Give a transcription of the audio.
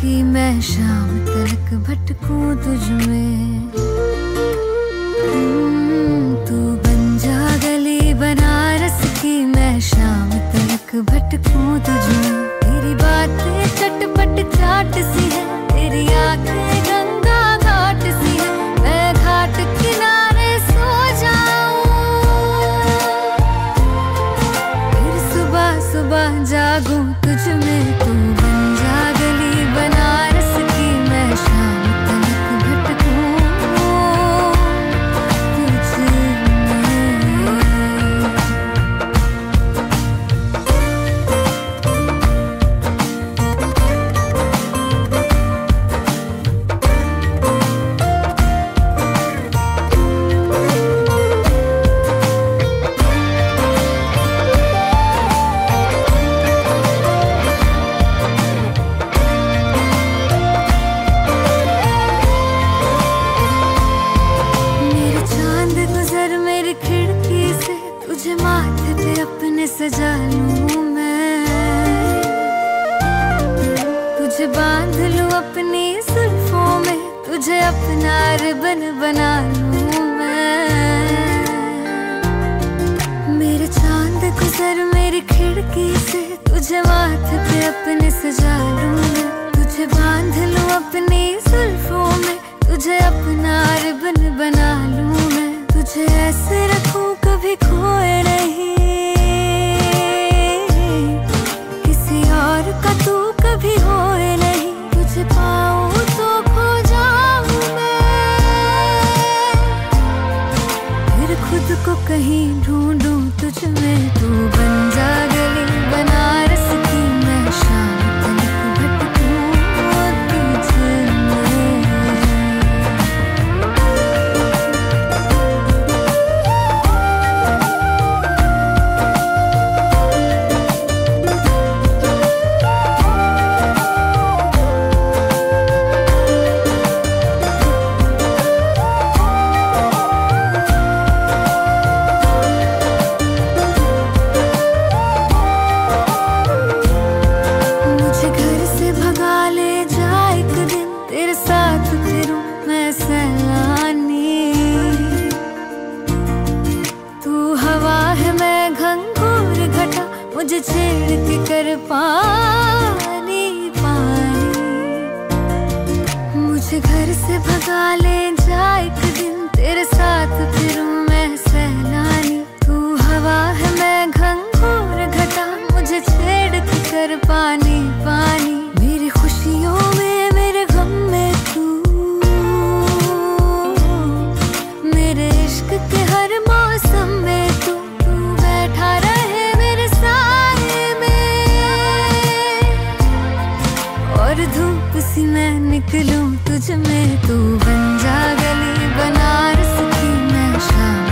कि मैं शाम तक भटकूं तुझ में। अपने सजा लूँ मैं। तुझे बाँध लूँ अपनी में, तुझे अपना रिबन बना लूँ मैं। मेरे चाँद गुजर मेरी खिड़की से, तुझे माथे पे अपने सजा लूँ मैं। तुझे बाँध लूँ अपनी जुल्फों में कहीं ढूंढूं तुझ में तू मुझे छिड़क कर पानी पानी। मुझे घर से भगा ले जा एक दिन तेरे साथ तुझ में तू बन जा गली बनारस की मैं शाम।